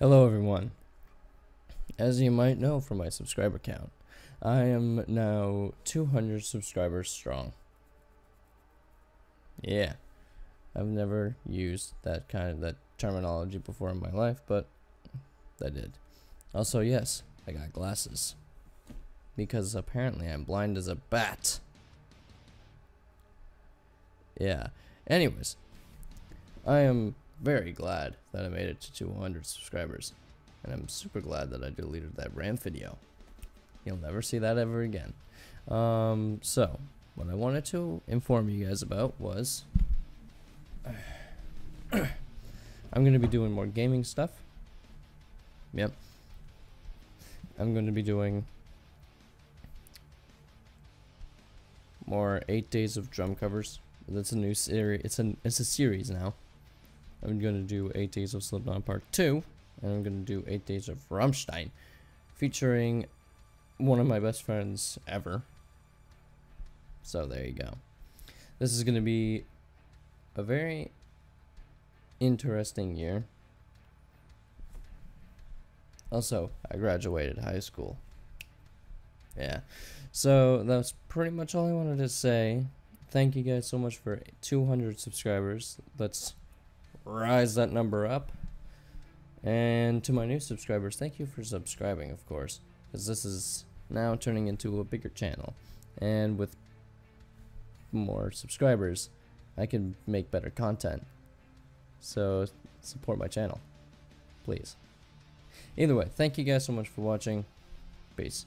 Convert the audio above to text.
Hello, everyone. As you might know from my subscriber count, I am now 200 subscribers strong. Yeah, I've never used that kind of that terminology before in my life, but I did. Also, yes, I got glasses because apparently I'm blind as a bat. Yeah. Anyways, I am very glad that I made it to 200 subscribers. And I'm super glad that I deleted that rant video. You'll never see that ever again. Um, so, what I wanted to inform you guys about was... I'm going to be doing more gaming stuff. Yep. I'm going to be doing more 8 days of drum covers. That's a new series. It's a, it's a series now. I'm going to do 8 Days of Slipknot Part 2, and I'm going to do 8 Days of Rammstein, featuring one of my best friends ever. So there you go. This is going to be a very interesting year. Also, I graduated high school. Yeah. So that's pretty much all I wanted to say. Thank you guys so much for 200 subscribers. Let's rise that number up. And to my new subscribers, thank you for subscribing, of course, because this is now turning into a bigger channel. And with more subscribers, I can make better content. So support my channel, please. Either way, thank you guys so much for watching. Peace.